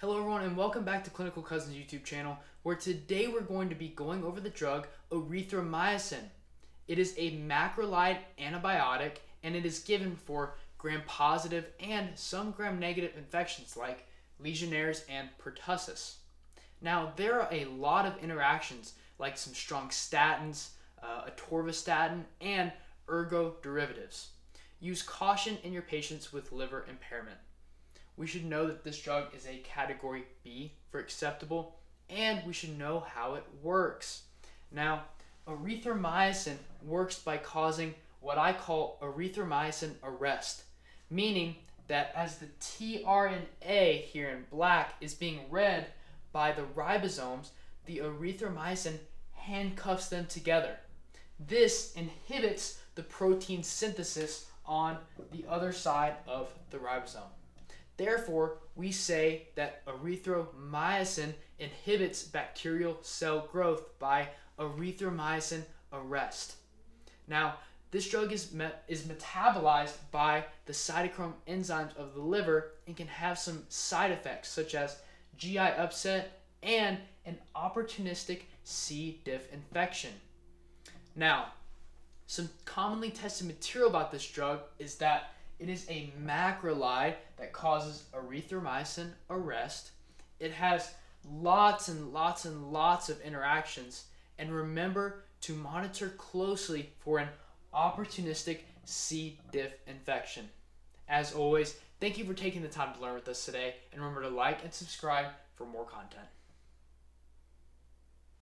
Hello everyone and welcome back to Clinical Cousins YouTube channel where today we're going to be going over the drug erythromycin. It is a macrolide antibiotic and it is given for gram-positive and some gram-negative infections like Legionnaires and pertussis. Now there are a lot of interactions like some strong statins, uh, atorvastatin, and ergot derivatives. Use caution in your patients with liver impairment we should know that this drug is a category B for acceptable, and we should know how it works. Now, erythromycin works by causing what I call erythromycin arrest, meaning that as the tRNA here in black is being read by the ribosomes, the erythromycin handcuffs them together. This inhibits the protein synthesis on the other side of the ribosome. Therefore, we say that erythromycin inhibits bacterial cell growth by erythromycin arrest. Now, this drug is, met, is metabolized by the cytochrome enzymes of the liver and can have some side effects such as GI upset and an opportunistic C. diff infection. Now, some commonly tested material about this drug is that it is a macrolide that causes erythromycin arrest. It has lots and lots and lots of interactions. And remember to monitor closely for an opportunistic C. diff infection. As always, thank you for taking the time to learn with us today. And remember to like and subscribe for more content.